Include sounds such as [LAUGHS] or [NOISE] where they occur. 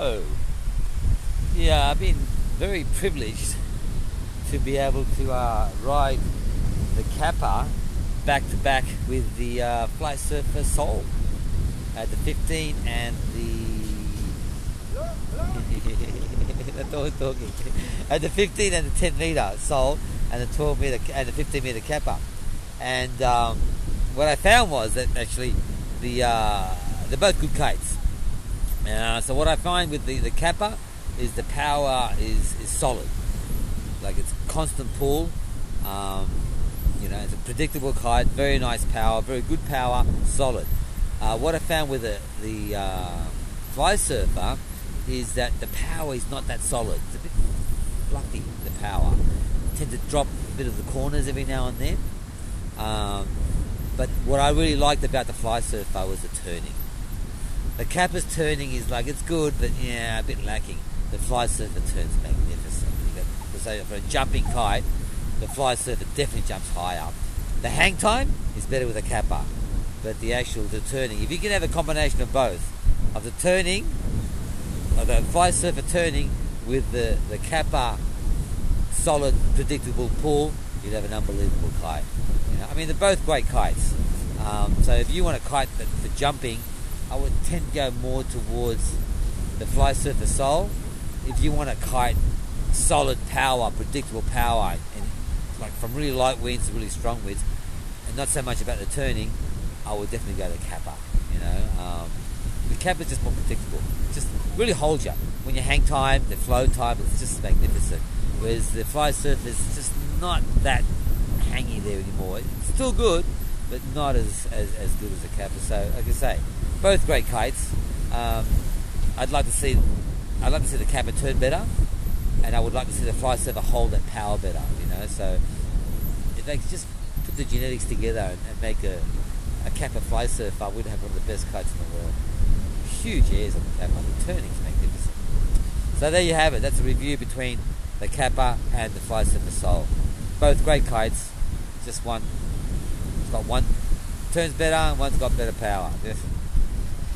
actually, uh, I've been very privileged to be able to uh, ride the Capa back to back with the uh, Flysurfer Soul at the 15 and the. [LAUGHS] Talking. At the 15 and the 10 meter Soul and the 12 meter and the 15 meter Capa, and um, what I found was that actually the uh, they're both good kites. Uh, so what I find with the, the Capa is the power is, is solid. Like it's constant pull. Um, you know, it's a predictable kite, very nice power, very good power, solid. Uh, what I found with the, the uh, Flysurfer is that the power is not that solid. It's a bit fluffy, the power. tend to drop a bit of the corners every now and then. Um, but what I really liked about the Flysurfer was the turning. The Capa's turning is like it's good, but yeah, a bit lacking. The Flysurfer turns magnificent. So for a jumping kite, the Flysurfer definitely jumps high up. The hang time is better with a Capa, but the actual the turning, if you can have a combination of both, of the turning, of the Flysurfer turning with the the Capa solid, predictable pull, you'd have an unbelievable kite. You know, I mean, they're both great kites. Um, so if you want a kite for jumping I would tend to go more towards the Flysurfer Soul. If you want a kite, solid power, predictable power, and like from really light winds to really strong winds, and not so much about the turning, I would definitely go to Capa. You know, um, the is just more predictable. It just really holds you when you hang time, the flow time. It's just magnificent. Whereas the Flysurfer is just not that hangy there anymore. It's still good, but not as, as, as good as the Capa. So, like I say, both great kites. Um, I'd like to see, I'd like to see the Capa turn better, and I would like to see the Flysurfer hold that power better. You know, so if they could just put the genetics together and, and make a, a Capa Fly Surfer, we'd have one of the best kites in the world. Huge airs on the Capa, the turning's magnificent. So there you have it. That's a review between the Capa and the Flysurfer Soul. Both great kites. Just one. It's got one turns better and one's got better power. Just,